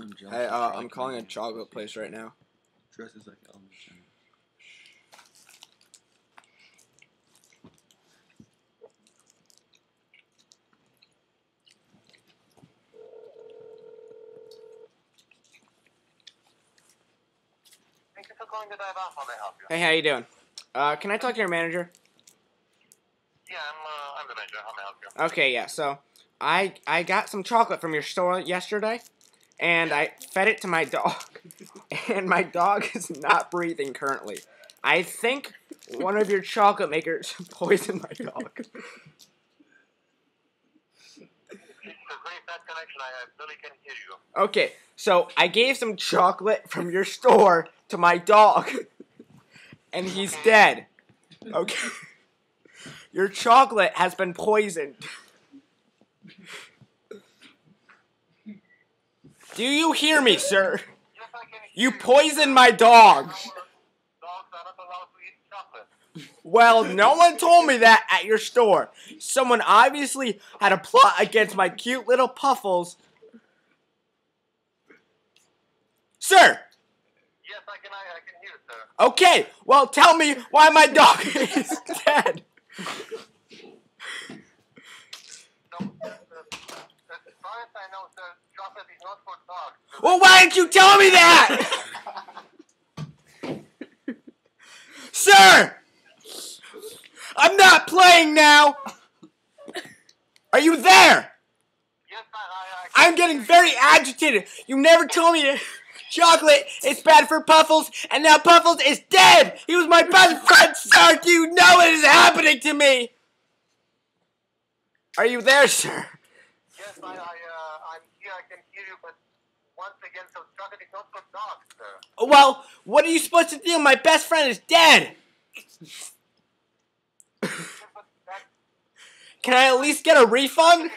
When John Hey, uh, I'm calling a chocolate place right now. Dresses like Elvis. and- Thank you for calling the dive off. How may I help you? Hey, how you doing? Uh, can I talk to your manager? Yeah, I'm, uh, I'm the manager. How may I help you? Okay, yeah. So, I I got some chocolate from your store yesterday, and I fed it to my dog, and my dog is not breathing currently. I think one of your chocolate makers poisoned my dog. Okay, so I gave some chocolate from your store to my dog, and he's dead. Okay. Your chocolate has been poisoned. Do you hear me, sir? Yes, I can You poisoned my dog. Dogs are not allowed to eat chocolate. Well, no one told me that at your store. Someone obviously had a plot against my cute little puffles. Sir, Yes, I can. I, I can hear, you, sir. okay, well, tell me why my dog is dead. So, uh, uh, as far as I know, sir, chocolate is not for dogs. Well, why didn't you tell me that? Sir! I'm not playing now! Are you there? Yes, I, I, I I'm getting very agitated. You never told me that chocolate is bad for Puffles, and now Puffles is dead! He was my best friend, sir! Do you know what is happening to me? Are you there, sir? Yes, I, I, uh, I'm here. I can hear you, but dogs, sir. Well, what are you supposed to do? My best friend is dead! Can I at least get a refund?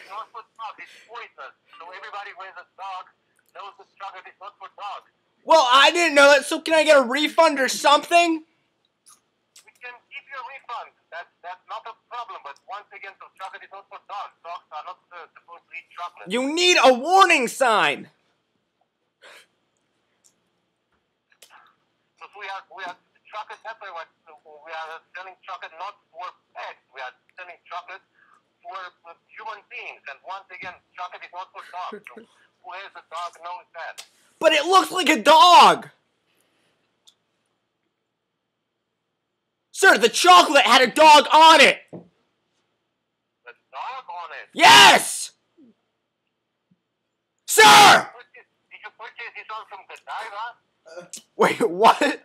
Well, I didn't know that, so can I get a refund or something? We can give you a refund. That's that's not a problem. But once again, chocolate is not for dogs. Dogs are not uh, supposed to eat chocolate. You need a warning sign! So we are we are chocolate everywhere. We are selling chocolate not for pets. We are selling chocolate for human beings. And once again, chocolate is not for dogs. So who has a dog knows that. But it looks like a dog! Sir, the chocolate had a dog on it! The dog on it. Yes! Sir! Purchase- Did you purchase this one from Godiva? Wait, what?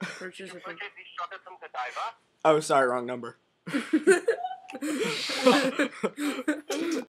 Purchase Did you it from purchase this chocolate from Godiva? Oh, sorry, wrong number.